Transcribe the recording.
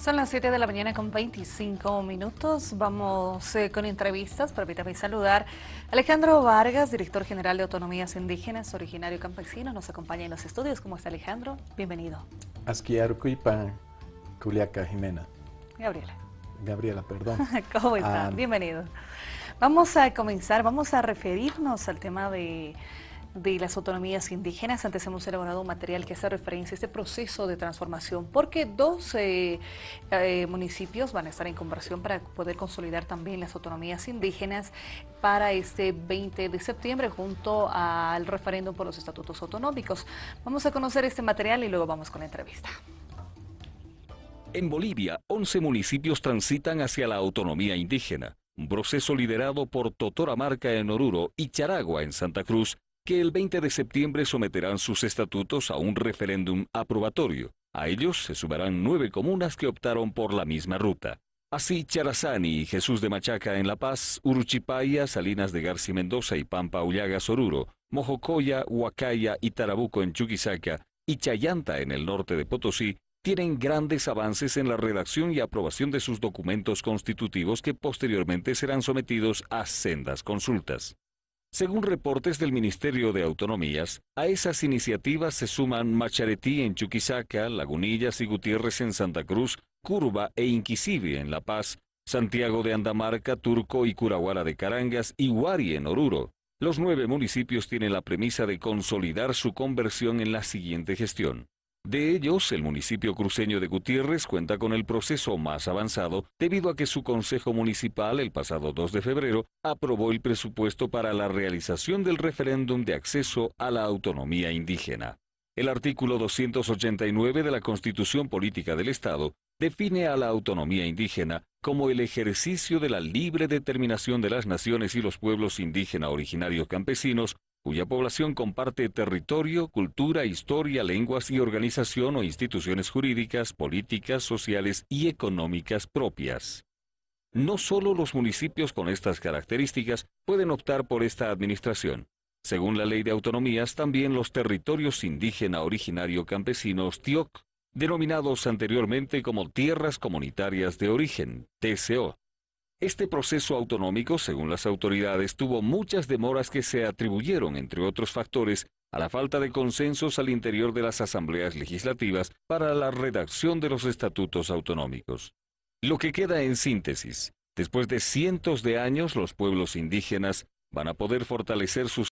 Son las 7 de la mañana con 25 minutos. Vamos eh, con entrevistas. Permítame saludar a Alejandro Vargas, director general de Autonomías Indígenas, originario campesino. Nos acompaña en los estudios. ¿Cómo está Alejandro? Bienvenido. Asquiarucuipa, Culiaca Jimena. Gabriela. Gabriela, perdón. ¿Cómo está? Ah, Bienvenido. Vamos a comenzar, vamos a referirnos al tema de de las autonomías indígenas. Antes hemos elaborado un material que hace referencia a este proceso de transformación, porque dos eh, eh, municipios van a estar en conversión para poder consolidar también las autonomías indígenas para este 20 de septiembre junto al referéndum por los estatutos autonómicos. Vamos a conocer este material y luego vamos con la entrevista. En Bolivia, 11 municipios transitan hacia la autonomía indígena, un proceso liderado por Totoramarca en Oruro y Charagua en Santa Cruz, que el 20 de septiembre someterán sus estatutos a un referéndum aprobatorio. A ellos se sumarán nueve comunas que optaron por la misma ruta. Así, Charazani y Jesús de Machaca en La Paz, Uruchipaya, Salinas de García Mendoza y Pampa Ullaga Soruro, Mojocoya, Huacaya y Tarabuco en Chuquisaca y Chayanta en el norte de Potosí tienen grandes avances en la redacción y aprobación de sus documentos constitutivos que posteriormente serán sometidos a sendas consultas. Según reportes del Ministerio de Autonomías, a esas iniciativas se suman Macharetí en Chuquisaca, Lagunillas y Gutiérrez en Santa Cruz, Curva e Inquisive en La Paz, Santiago de Andamarca, Turco y Curaguara de Carangas y Huari en Oruro. Los nueve municipios tienen la premisa de consolidar su conversión en la siguiente gestión. De ellos, el municipio cruceño de Gutiérrez cuenta con el proceso más avanzado debido a que su Consejo Municipal el pasado 2 de febrero aprobó el presupuesto para la realización del referéndum de acceso a la autonomía indígena. El artículo 289 de la Constitución Política del Estado define a la autonomía indígena como el ejercicio de la libre determinación de las naciones y los pueblos indígenas originarios campesinos cuya población comparte territorio, cultura, historia, lenguas y organización o instituciones jurídicas, políticas, sociales y económicas propias. No solo los municipios con estas características pueden optar por esta administración. Según la ley de autonomías, también los territorios indígena originario campesinos TIOC, denominados anteriormente como Tierras Comunitarias de Origen, TCO, este proceso autonómico, según las autoridades, tuvo muchas demoras que se atribuyeron, entre otros factores, a la falta de consensos al interior de las asambleas legislativas para la redacción de los estatutos autonómicos. Lo que queda en síntesis, después de cientos de años los pueblos indígenas van a poder fortalecer sus